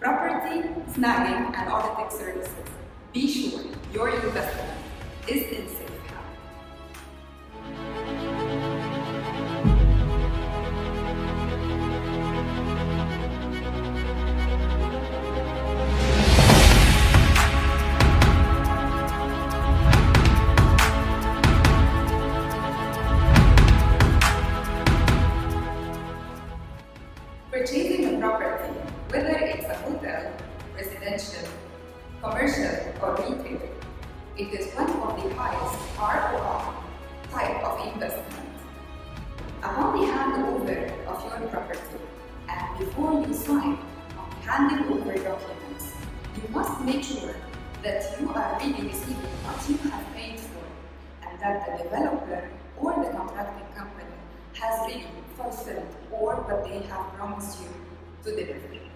property, snagging, and auditing services. Be sure your investment is in commercial, or retail, it is one of the highest ROI type of investment. Upon the handover of your property and before you sign on handing over documents, you must make sure that you are really receiving what you have paid for and that the developer or the contracting company has really fulfilled or what they have promised you to deliver.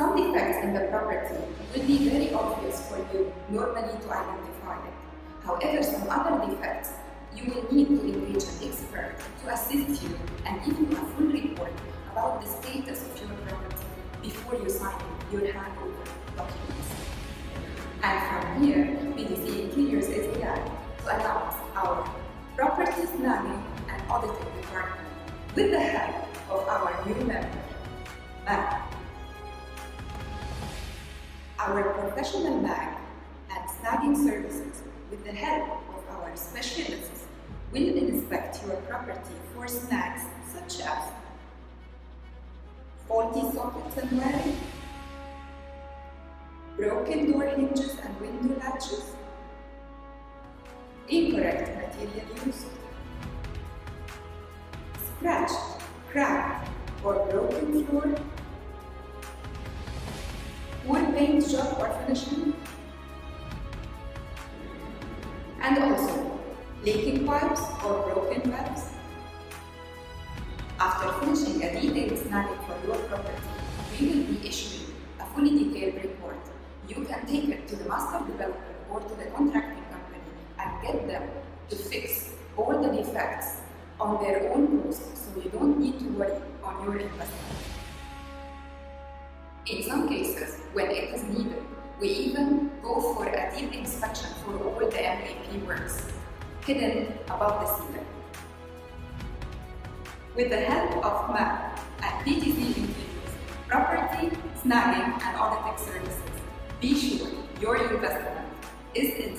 Some defects in the property will be very obvious for you normally to identify it. However, some other defects you will need to engage an expert to assist you and give you a full report about the status of your property before you sign your handover documents. And from here, PDC Interiors is to announce our property Planning and auditing department with the help of our new member, MAG. Our professional bag and snagging services with the help of our specialists will inspect your property for snags such as faulty sockets and wiring, broken door hinges and window latches, incorrect material used, scratched, cracked, or broken floor, paint job and also leaking pipes or broken pipes. After finishing a detailed snagging for your property, we will be issuing a fully detailed report. You can take it to the master developer or to the contracting company and get them to fix all the defects on their own cost so you don't need to worry on your investment. In some cases, when it is needed, we even go for a deep inspection for all the MEP works hidden above the ceiling. With the help of MAG and PDC Interiors, property, snagging, and auditing services, be sure your investment is in